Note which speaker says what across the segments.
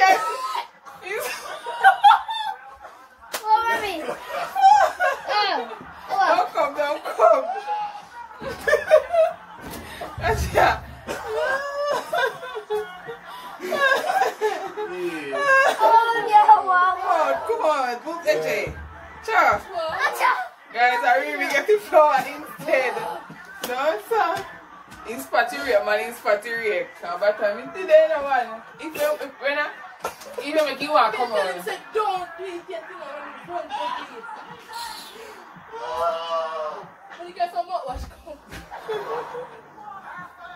Speaker 1: yes. Spatiria, man. It's Spatiria. But I mean, today, no one. If you, if, when I, if you make you want to come on.
Speaker 2: said, don't please get him on the phone, please. When you get some mouthwash, come.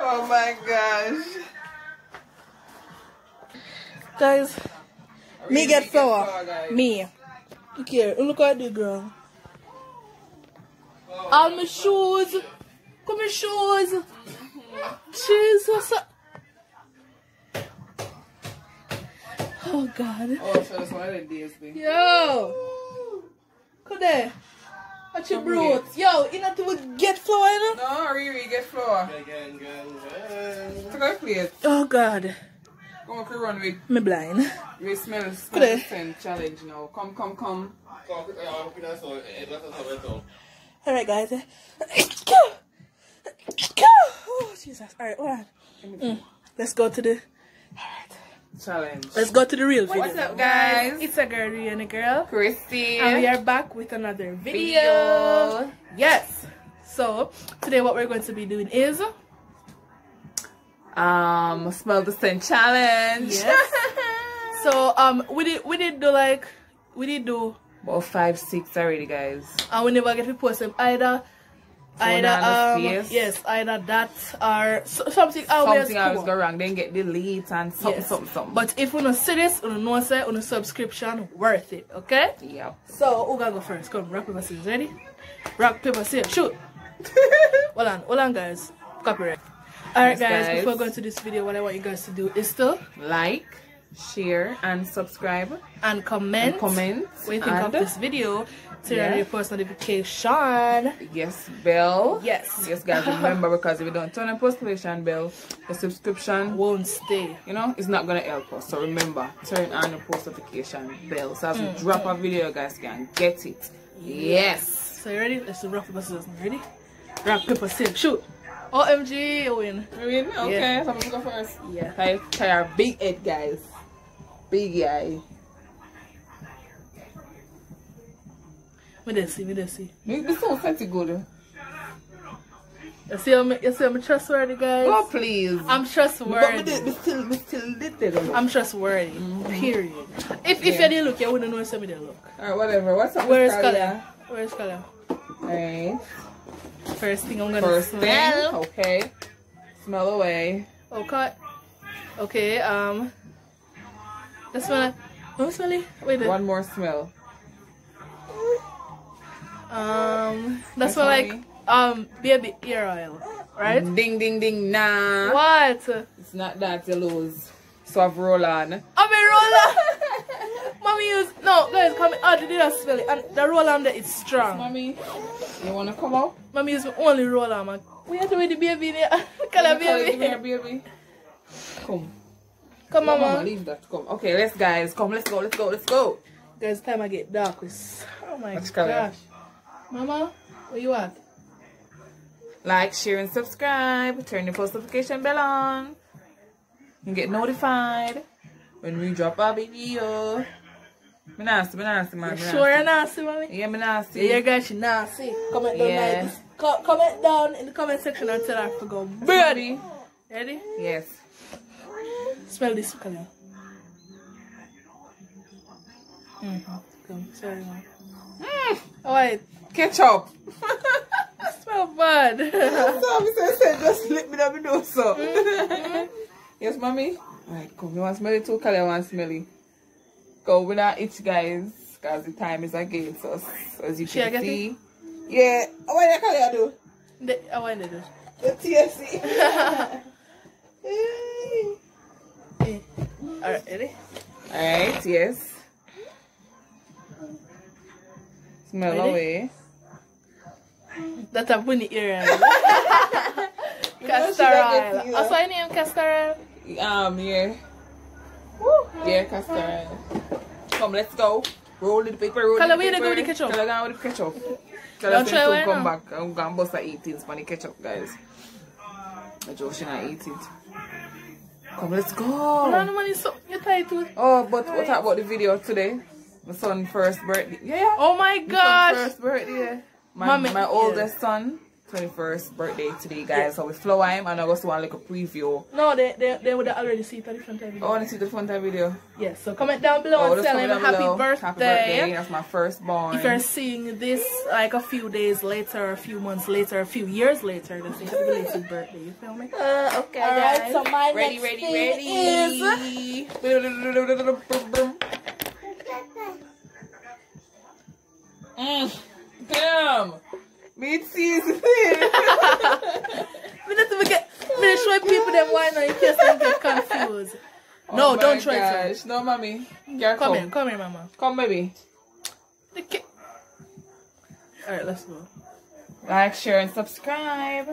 Speaker 1: Oh my gosh.
Speaker 2: Guys,
Speaker 1: I
Speaker 2: me
Speaker 1: really
Speaker 2: get flower.
Speaker 1: guys.
Speaker 2: Me. Look here. Look at the girl. All my shoes. Come my shoes. Jesus. Oh God.
Speaker 1: Oh, so that's one of the.
Speaker 2: Yo. Come there. Watch your
Speaker 1: Come
Speaker 2: bro. Yo, you not to get flower, you know?
Speaker 1: No, Riri, get floor. Take a plate.
Speaker 2: Oh God.
Speaker 1: Come on, we run with,
Speaker 2: Me blind.
Speaker 1: with smell, smell scent challenge now. Come, come, come.
Speaker 2: All right, guys. Jesus. All right, hold. Mm. Let's go to the.
Speaker 1: Challenge.
Speaker 2: Let's go to the real video.
Speaker 1: What's up, guys?
Speaker 2: It's a girl and a girl,
Speaker 1: Christy.
Speaker 2: and we are back with another video.
Speaker 1: Video.
Speaker 2: Yes. So today, what we're going to be doing is
Speaker 1: Um, smell the scent challenge.
Speaker 2: Yes. so um we did we did do like we did do
Speaker 1: About five, six already, guys.
Speaker 2: and we never get to post them either. Either um yes either that or so, something always
Speaker 1: Something always go wrong. Then get delete and something,
Speaker 2: Yes.
Speaker 1: something, something.
Speaker 2: But if you don't see this, you know say on a subscription worth it, okay?
Speaker 1: yeah.
Speaker 2: So who gonna go first? Come, rock paper scissors, ready? Rock paper scissors, shoot. hold on, hold on, guys. Copyright. Alright,
Speaker 1: Yes,
Speaker 2: guys,
Speaker 1: guys.
Speaker 2: Before going to this video, what I want you guys to do is to
Speaker 1: like, share, and subscribe.
Speaker 2: and comment.
Speaker 1: And comment.
Speaker 2: What you think of this video? Turn
Speaker 1: Yeah.
Speaker 2: on your post notification.
Speaker 1: Yes, bell.
Speaker 2: Yes.
Speaker 1: Yes, guys, remember because if you don't turn on post notification bell, the subscription,
Speaker 2: Won't stay.
Speaker 1: you know, it's not gonna help us. So remember, turn on the post notification bell. So as we
Speaker 2: Mm.
Speaker 1: drop a video, you guys can get it. Yes.
Speaker 2: So you ready? Let's rock paper scissors. Ready? Rock paper scissors, shoot. OMG, you win.
Speaker 1: Really? Okay,
Speaker 2: Yeah.
Speaker 1: so I'm gonna go first.
Speaker 2: Yeah.
Speaker 1: Try, try our big head, guys. Big eye.
Speaker 2: Me see, me this see.
Speaker 1: This so pretty good.
Speaker 2: You see me, you see me trustworthy, guys?
Speaker 1: Oh, please.
Speaker 2: I'm
Speaker 1: But
Speaker 2: trustworthy.
Speaker 1: did- we still, we still did it.
Speaker 2: I'm trustworthy. Period. If if
Speaker 1: Yeah.
Speaker 2: you didn't look, you wouldn't know some of them look.
Speaker 1: Alright, whatever. What's up?
Speaker 2: Where's color? Where's color?
Speaker 1: Alright.
Speaker 2: First thing I'm gonna
Speaker 1: First thing.
Speaker 2: smell.
Speaker 1: Okay. Smell away.
Speaker 2: Okay. Okay. Um. Let's smell it. Let me smell it. Wait.
Speaker 1: One more smell.
Speaker 2: Um. That's smell like um baby ear oil, right?
Speaker 1: Ding, ding, ding. Nah.
Speaker 2: What?
Speaker 1: It's not that you lose. So I've roll on.
Speaker 2: I'm a roller. Mommy use no guys. Come oh did I smell it? And the roller on there is strong.
Speaker 1: Mommy, you wanna come out?
Speaker 2: Mommy use only roller man. We have to with the baby there.
Speaker 1: Come here,
Speaker 2: baby.
Speaker 1: baby. Come.
Speaker 2: Come on,
Speaker 1: mama, leave that. Come. Okay, let's guys. Come. Let's go. Let's go. Let's go.
Speaker 2: Guys, time I get dark. Oh my
Speaker 1: color?
Speaker 2: gosh. Mama, where you at?
Speaker 1: Like, share, and subscribe. Turn the post notification bell on. And get notified when we drop a video. Me nasty, me nasty, man.
Speaker 2: You
Speaker 1: me
Speaker 2: sure you're
Speaker 1: nasty.
Speaker 2: mommy?
Speaker 1: Yeah, me nasty.
Speaker 2: Yeah, girl, she nasty. Comment down,
Speaker 1: Yeah.
Speaker 2: like, co- comment down in the comment section and tell her to go.
Speaker 1: Ready?
Speaker 2: Ready?
Speaker 1: Yes.
Speaker 2: Smell this color. Mm-hmm. Come, sorry, man.
Speaker 1: Mm,
Speaker 2: Oh, wait.
Speaker 1: ketchup.
Speaker 2: Smell bad.
Speaker 1: so say, say just let me know me do so.
Speaker 2: Mm-hmm.
Speaker 1: yes, mommy. Alright, come. You want to smell it too? Color want smelly. Go, we're not itch, guys, because the time is against us. As you
Speaker 2: Should
Speaker 1: can
Speaker 2: it?
Speaker 1: see. Yeah. Oh, what the color do?
Speaker 2: The- I want to do.
Speaker 1: The TSC.
Speaker 2: Eh. Alright, ready?
Speaker 1: Alright, yes. Smell
Speaker 2: Ready?
Speaker 1: away.
Speaker 2: That's a bunny ear.
Speaker 1: know
Speaker 2: Castor
Speaker 1: she like it,
Speaker 2: oil. Also. I name castor oil.
Speaker 1: Um, yeah. Yeah, castor oil. Come, let's go. Roll the paper, roll
Speaker 2: Color,
Speaker 1: the paper.
Speaker 2: go with the ketchup?
Speaker 1: Color down with the ketchup.
Speaker 2: Don't
Speaker 1: Color
Speaker 2: try
Speaker 1: to come
Speaker 2: now?
Speaker 1: back. I'm gonna bust the 18s for the ketchup, guys. The Josh and I eat it. Come, let's go.
Speaker 2: money, so
Speaker 1: Oh, but what about the video today? My son's first birthday. Yeah.
Speaker 2: Oh my gosh.
Speaker 1: first birthday. My,
Speaker 2: Mommy,
Speaker 1: my
Speaker 2: yeah.
Speaker 1: oldest son, 21st birthday today, guys. So we flow him and I go to one like a preview.
Speaker 2: No, they, they, they would already see it at different time.
Speaker 1: I want to see the fun time video.
Speaker 2: Yes, so comment down below
Speaker 1: Oh,
Speaker 2: and
Speaker 1: just
Speaker 2: tell him happy
Speaker 1: below.
Speaker 2: birthday.
Speaker 1: Happy birthday. That's my firstborn.
Speaker 2: If you're seeing this like a few days later, a few months later, a few years later, then say happy belated birthday. You feel me?
Speaker 3: Uh, okay,
Speaker 2: Alright,
Speaker 3: guys.
Speaker 2: so my
Speaker 1: ready,
Speaker 2: next
Speaker 1: ready,
Speaker 2: thing
Speaker 1: ready. Mm. Damn. Meat season.
Speaker 2: We need to get. We need to show people them why now in case they get confused. Oh no,
Speaker 1: Oh my
Speaker 2: don't try to.
Speaker 1: gosh. No, mommy. Girl,
Speaker 2: Come
Speaker 1: come.
Speaker 2: here, come here, mama.
Speaker 1: Come, baby.
Speaker 2: The ki- Alright, let's go.
Speaker 1: Like, share, and subscribe.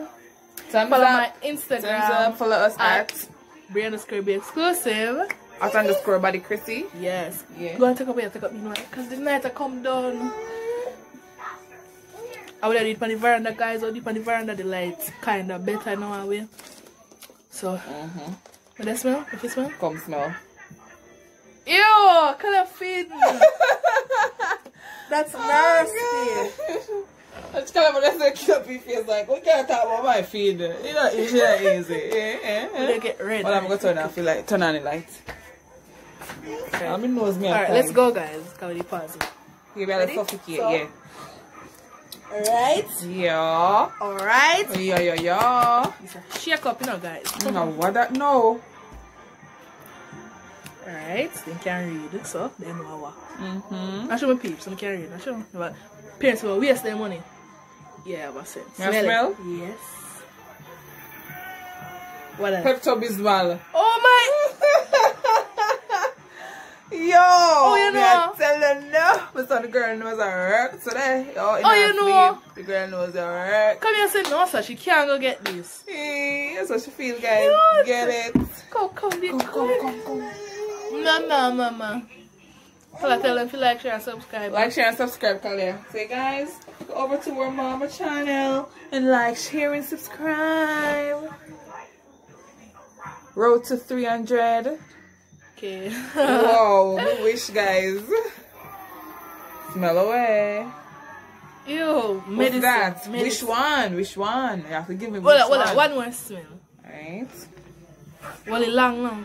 Speaker 1: Thumbs
Speaker 2: Follow
Speaker 1: up.
Speaker 2: my
Speaker 1: Thumbs
Speaker 2: Instagram.
Speaker 1: up. Follow us
Speaker 2: at
Speaker 1: at
Speaker 2: Brianna Scurby exclusive.
Speaker 1: at underscore body Chrissy.
Speaker 2: Yes.
Speaker 1: Yeah.
Speaker 2: Go and take up here, take up me now. Because the night I come down. I would have did on the veranda, guys. Or deep on the veranda, the lights kind of better now. I will. So,
Speaker 1: Mm-hmm.
Speaker 2: what that smell? If you smell?
Speaker 1: Come smell.
Speaker 2: Ew, color feed me. That's
Speaker 1: Oh
Speaker 2: nasty.
Speaker 1: I just kind of want to kill up your face like, we can't talk about my feed. You know, it's not easy. Yeah, yeah,
Speaker 2: Will they
Speaker 1: yeah.
Speaker 2: get red?
Speaker 1: Well, I'm going to turn off the light. Turn on the light. I mean, knows me.
Speaker 2: Alright, let's go, guys. Can we pause it?
Speaker 1: You better suffocate,
Speaker 2: So-
Speaker 1: yeah.
Speaker 2: Alright.
Speaker 1: Yeah.
Speaker 2: Alright.
Speaker 1: Yeah, yeah, yeah.
Speaker 2: Shake up, you know, guys.
Speaker 1: No, what that? No.
Speaker 2: Alright, they can read it, so know what.
Speaker 1: Mm-hmm.
Speaker 2: I show my peeps, they can read. I show them. But parents will waste their money. Yeah, I say.
Speaker 1: You smell?
Speaker 2: it. Yes. What else?
Speaker 1: Pepto Bismol.
Speaker 2: Oh my!
Speaker 1: Yo!
Speaker 2: Oh, you know.
Speaker 1: I tell you no. My son, the girl knows her work today. Oh, Yo,
Speaker 2: Oh,
Speaker 1: her
Speaker 2: you know.
Speaker 1: sleep, The girl knows her work.
Speaker 2: Come here, say no, sir. She can't go get this.
Speaker 1: Hey, that's what she feel, guys. Get it?
Speaker 2: Come, come, come,
Speaker 1: Come, come, come.
Speaker 2: Mama, mama. Her, tell them if you like, share, and subscribe.
Speaker 1: Like, share, and subscribe, Kalia. Say, guys, go over to our mama channel and like, share, and subscribe. Road to 300.
Speaker 2: Okay.
Speaker 1: Whoa, wish, guys. Smell away.
Speaker 2: Ew,
Speaker 1: What's
Speaker 2: medicine.
Speaker 1: that? Which one? Which one? You have to give me
Speaker 2: Hold
Speaker 1: which
Speaker 2: hold
Speaker 1: one.
Speaker 2: on. One more smell.
Speaker 1: Right.
Speaker 2: Well, it long now.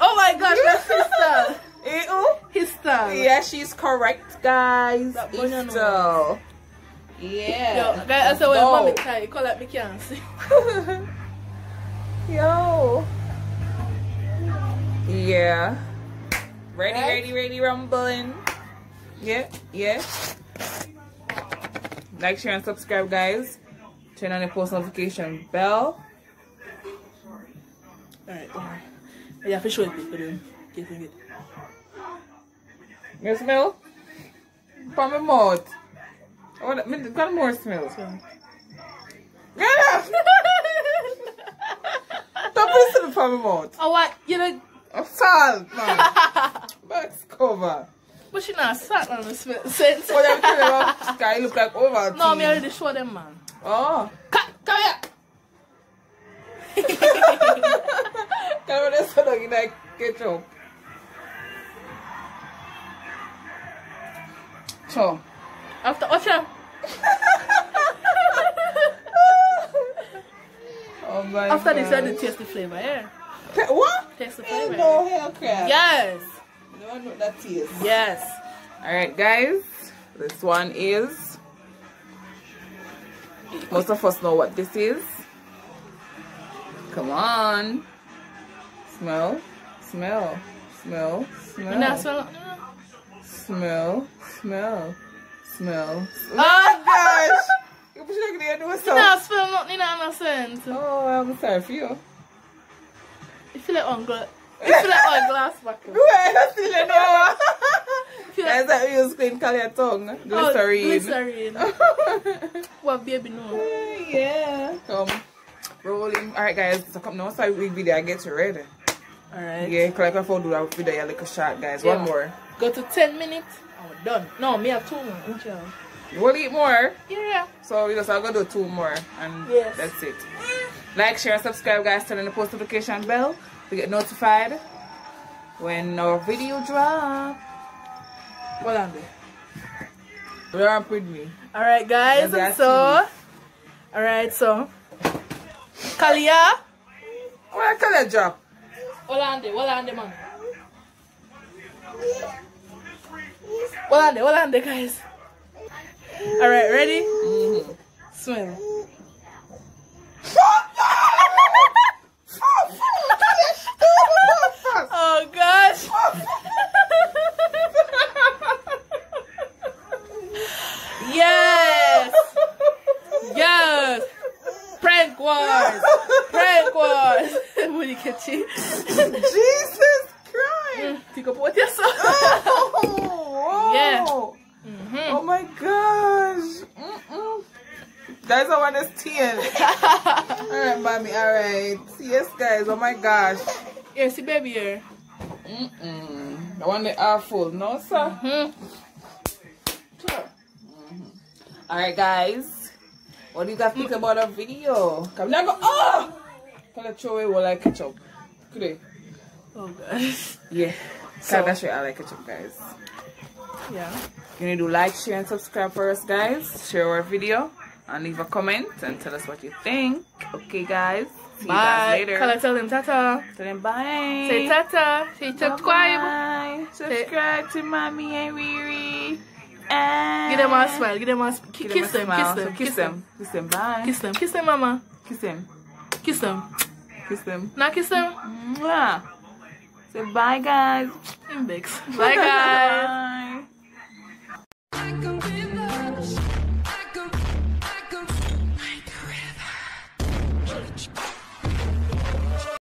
Speaker 2: Oh my gosh, that's his style.
Speaker 1: Ew.
Speaker 2: His style.
Speaker 1: Yeah, she's correct, guys.
Speaker 2: That
Speaker 1: yeah.
Speaker 2: Yo, guys, I said, when mommy try, you call like me can't see.
Speaker 1: Yo. Yeah. Ready,
Speaker 2: Right?
Speaker 1: ready, ready, rumbling. Yeah, yeah. Like, share, and subscribe, guys. Turn on the post notification bell.
Speaker 2: Alright, alright. You have to show it. Get it.
Speaker 1: You smell? From my mouth. Oh, me got more smell. Get up! Stop listening from my mouth.
Speaker 2: Oh, what? You know,
Speaker 1: I'm salt, man. Box cover.
Speaker 2: But she not sat on the sense.
Speaker 1: I'm telling about this guy look like over.
Speaker 2: No, me already show them, man.
Speaker 1: Oh.
Speaker 2: Come, come here.
Speaker 1: Come on, that's what I like ketchup. So.
Speaker 2: After Ocha.
Speaker 1: Oh my
Speaker 2: After this, I
Speaker 1: God.
Speaker 2: did taste the flavor, yeah.
Speaker 1: What?
Speaker 2: Taste the
Speaker 1: Ain't
Speaker 2: flavor.
Speaker 1: no hell crap.
Speaker 2: Yes.
Speaker 1: You don't know that taste.
Speaker 2: Yes.
Speaker 1: Alright guys, this one is most of us know what this is. Come on. Smell, smell, smell,
Speaker 2: Smell. that's
Speaker 1: smell, smell, smell, smell. Oh
Speaker 2: Ah!
Speaker 1: gosh! You push it again, do
Speaker 2: You
Speaker 1: so.
Speaker 2: not smell nothing in that sense.
Speaker 1: Oh, I'm sorry for you.
Speaker 2: You feel like on glass. You feel like on glass back.
Speaker 1: Wait, I still don't know.
Speaker 2: Like,
Speaker 1: that use clean color your tongue.
Speaker 2: oh,
Speaker 1: Glycerine.
Speaker 2: glycerine. What baby no?
Speaker 1: yeah. Come. Rolling. Alright guys, so come now so we video I get you ready.
Speaker 2: Alright.
Speaker 1: Yeah, like I do that video you like a shot guys.
Speaker 2: Yeah.
Speaker 1: One more.
Speaker 2: Go to 10 minutes. and we're done. No, me have two more. One?
Speaker 1: You will eat more.
Speaker 2: Yeah.
Speaker 1: So we just I'm gonna do two more and
Speaker 2: Yes.
Speaker 1: that's it. Like, share, subscribe guys, turn on the post notification bell to get notified when our video drop.
Speaker 2: Well on there.
Speaker 1: Ramp with me.
Speaker 2: Alright guys,
Speaker 1: that's
Speaker 2: so Alright, so Kalia
Speaker 1: Where color drop?
Speaker 2: Hold on there, hold on there man. Hold on there, hold on there guys. Alright, ready?
Speaker 1: Mm-hmm.
Speaker 2: Smell. Oh gosh. yes. Yes. Prank wars. Prank wars. You catch.
Speaker 1: Jesus Christ!
Speaker 2: What you saw.
Speaker 1: Oh,
Speaker 2: Yeah.
Speaker 1: whoa.
Speaker 2: Mhm.
Speaker 1: Oh my gosh. Mm-mm. Guys, I want to steal. Alright, mommy. Alright. Yes, guys. Oh my gosh.
Speaker 2: Here, see baby here.
Speaker 1: Mm-mm. I want the half full. No, sir.
Speaker 2: Hmm.
Speaker 1: Alright, guys. What do you guys think about our video? Come now, go. Oh! Can I throw away while I catch up? Could I?
Speaker 2: Oh gosh.
Speaker 1: Yeah.
Speaker 2: So-
Speaker 1: So, that's right. I like ketchup, guys.
Speaker 2: Yeah.
Speaker 1: You need to like, share, and subscribe for us, guys. Share our video and leave a comment and tell us what you think. Okay, guys. See you guys
Speaker 2: Bye.
Speaker 1: later.
Speaker 2: Can I tell them tata?
Speaker 1: Tell them bye.
Speaker 2: Say tata. Say subscribe.
Speaker 1: Bye. Subscribe to Mommy and Riri. And
Speaker 2: Give them a smile. Give them a
Speaker 1: Give
Speaker 2: kiss
Speaker 1: them.
Speaker 2: Kiss them.
Speaker 1: Kiss them. Kiss them. Bye.
Speaker 2: Kiss them. Kiss them, mama.
Speaker 1: Kiss them.
Speaker 2: Kiss them.
Speaker 1: Kiss them.
Speaker 2: Now kiss them.
Speaker 1: Mwah. Say bye, guys.
Speaker 2: Index. Bye guys.
Speaker 1: Bye.